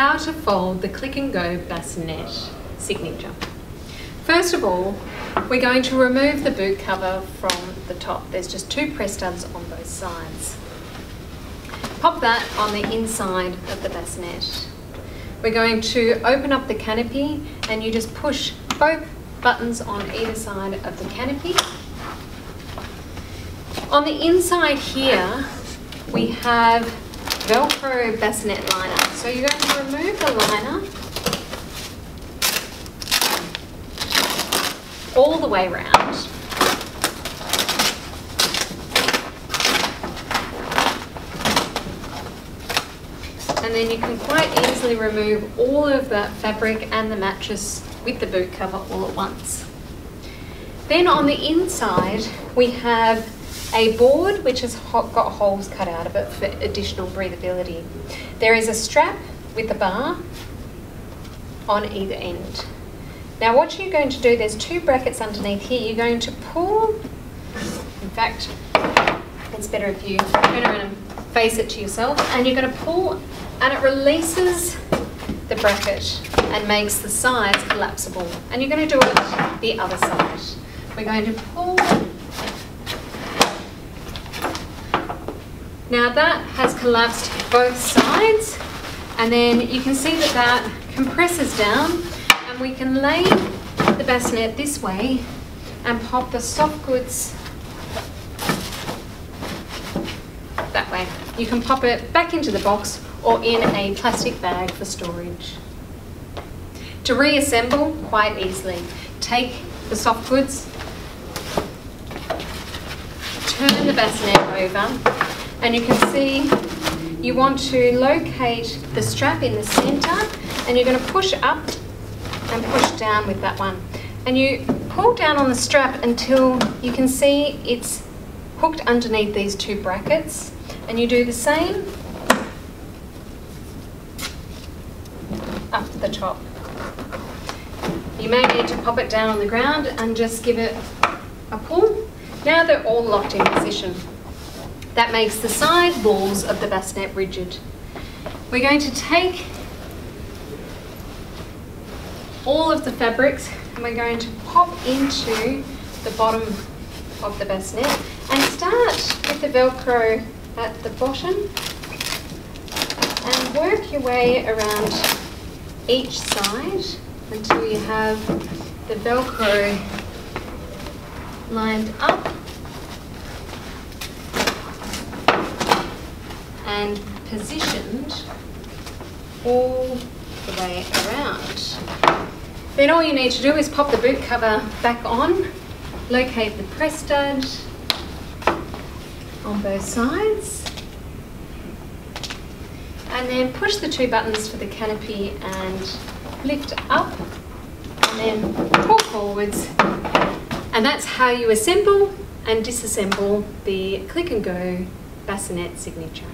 how to fold the click and go bassinet signature. First of all, we're going to remove the boot cover from the top. There's just two press studs on both sides. Pop that on the inside of the bassinet. We're going to open up the canopy and you just push both buttons on either side of the canopy. On the inside here, we have Velcro bassinet liner. So you're going to remove the liner all the way around. And then you can quite easily remove all of that fabric and the mattress with the boot cover all at once. Then on the inside, we have a board which has got holes cut out of it for additional breathability. There is a strap with a bar on either end. Now what you're going to do, there's two brackets underneath here. You're going to pull, in fact, it's better if you turn around and face it to yourself, and you're going to pull and it releases the bracket and makes the sides collapsible. And you're going to do it the other side. We're going to pull. Now that has collapsed both sides and then you can see that that compresses down and we can lay the bassinet this way and pop the soft goods that way. You can pop it back into the box or in a plastic bag for storage. To reassemble quite easily, take the soft goods, turn the bassinet over, and you can see you want to locate the strap in the center and you're going to push up and push down with that one. And you pull down on the strap until you can see it's hooked underneath these two brackets and you do the same up the top. You may need to pop it down on the ground and just give it a pull. Now they're all locked in position. That makes the side walls of the bassinet rigid. We're going to take all of the fabrics and we're going to pop into the bottom of the bassinet and start with the Velcro at the bottom and work your way around each side until you have the Velcro lined up and positioned all the way around. Then all you need to do is pop the boot cover back on, locate the press stud on both sides, and then push the two buttons for the canopy and lift up and then pull forwards. And that's how you assemble and disassemble the Click and Go bassinet signature.